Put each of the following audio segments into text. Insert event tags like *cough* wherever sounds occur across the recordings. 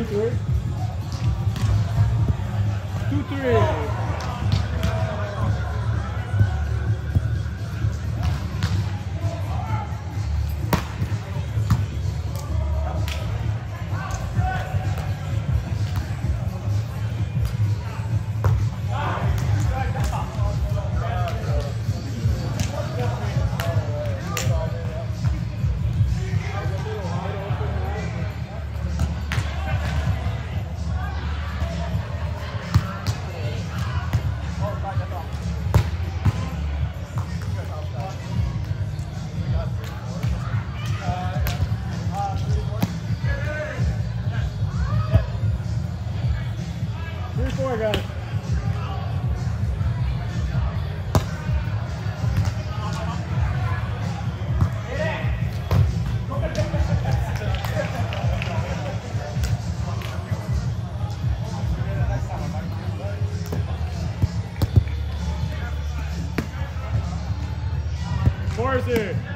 Two, three. Jersey.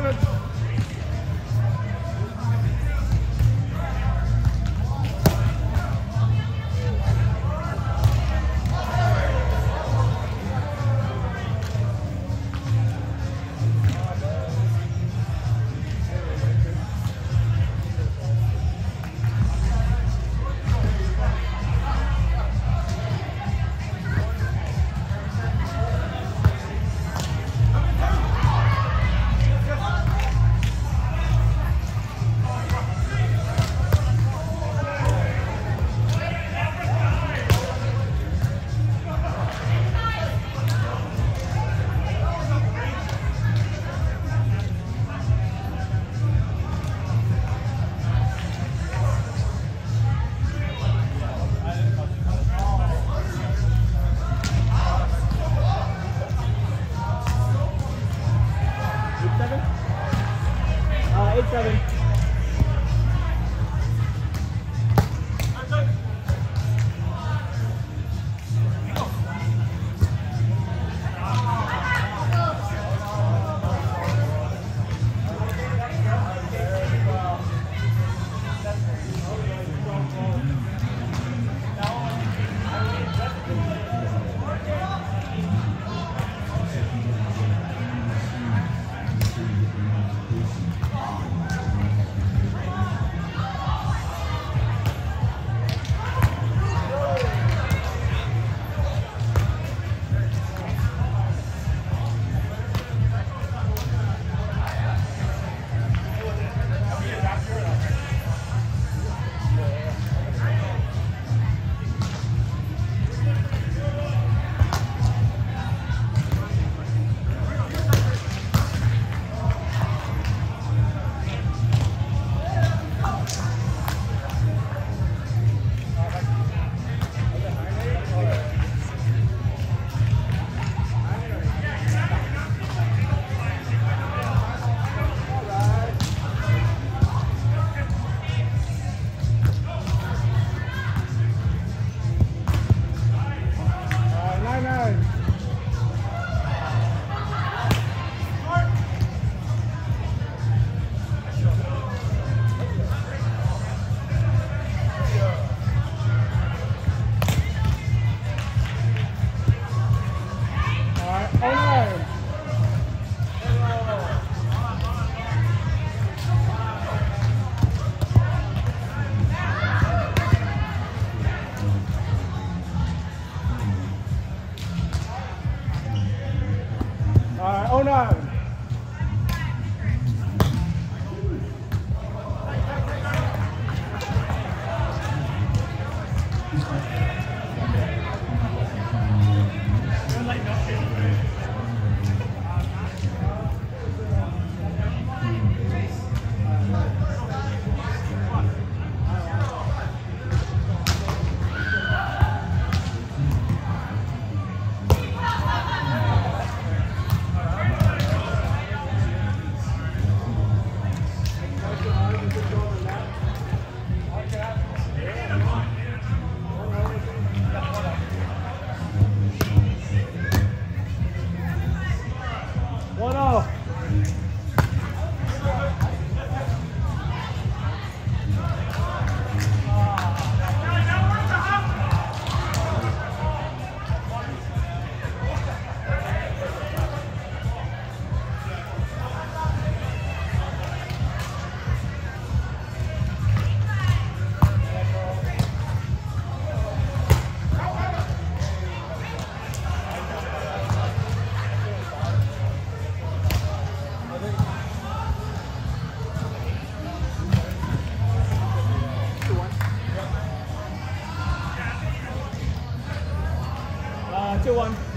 Five, one.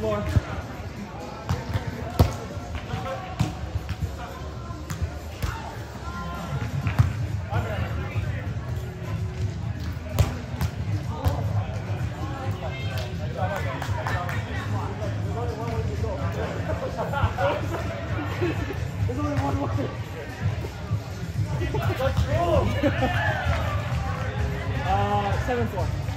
Way. *laughs* uh, seven four.